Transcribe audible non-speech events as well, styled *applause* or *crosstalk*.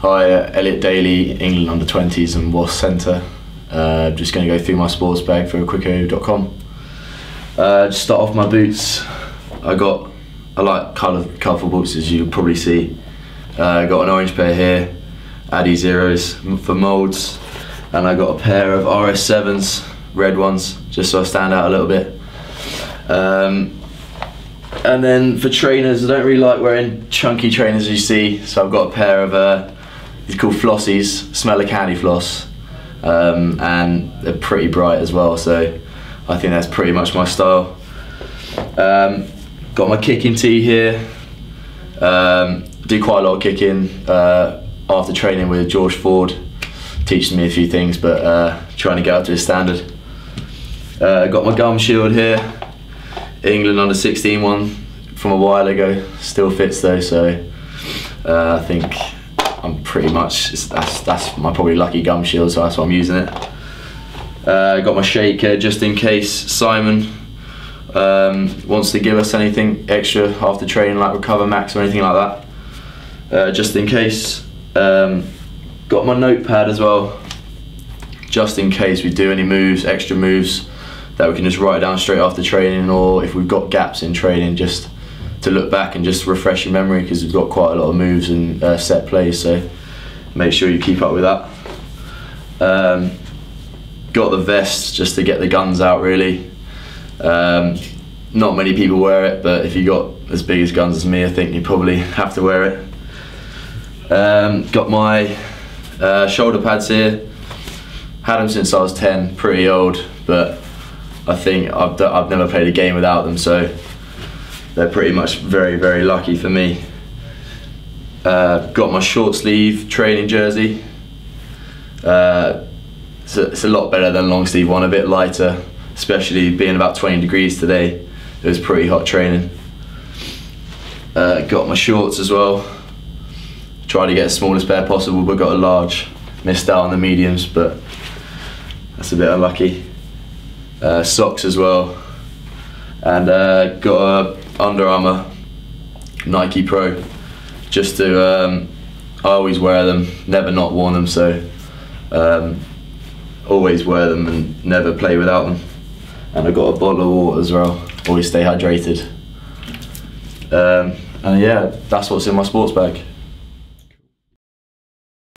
Hi, uh, Elliot Daly, England under 20s and Wasps Centre. Uh, just going to go through my sports bag for equipio.com. Uh, just start off my boots. I got, I like colour, colourful boots as you probably see. Uh, got an orange pair here, adiZeros for moulds, and I got a pair of RS7s, red ones, just so I stand out a little bit. Um, and then for trainers, I don't really like wearing chunky trainers as you see, so I've got a pair of uh, these called Flossies, smell of candy floss, um, and they're pretty bright as well. So I think that's pretty much my style. Um, got my kicking tee here. Um, do quite a lot of kicking uh, after training with George Ford, teaching me a few things, but uh, trying to get up to his standard. Uh, got my gum shield here, England under 16 one from a while ago. Still fits though, so uh, I think I'm pretty much that's that's my probably lucky gum shield, so that's why I'm using it. Uh, got my shaker just in case Simon um, wants to give us anything extra after training, like Recovermax or anything like that. Uh, just in case. Um, got my notepad as well, just in case we do any moves, extra moves that we can just write down straight after training, or if we've got gaps in training, just to look back and just refresh your memory because we've got quite a lot of moves and uh, set plays. So make sure you keep up with that. Um, got the vest just to get the guns out really. Um, not many people wear it, but if you got as big as guns as me, I think you probably *laughs* have to wear it. Um, got my uh, shoulder pads here. Had them since I was 10, pretty old, but I think I've, I've never played a game without them, so they're pretty much very, very lucky for me. Uh, got my short sleeve training jersey. Uh, it's, a, it's a lot better than long sleeve one, a bit lighter, especially being about 20 degrees today. It was pretty hot training. Uh, got my shorts as well. Tried to get the smallest pair possible, but got a large. Missed out on the mediums, but that's a bit unlucky. Uh, socks as well, and uh, got a Under Armour Nike Pro, just to. Um, I always wear them, never not worn them, so um, always wear them and never play without them. And I got a bottle of water as well. Always stay hydrated. Um, and yeah, that's what's in my sports bag.